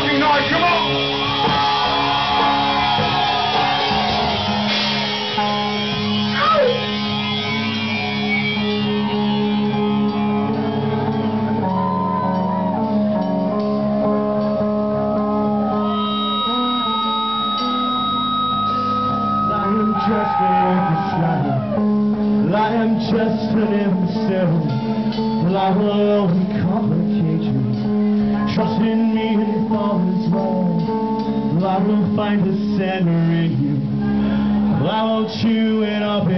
fucking noise. Come on. just an empty shadow. I am just an empty cell. Well, I will complicate you. I will find the center in you. I won't chew it up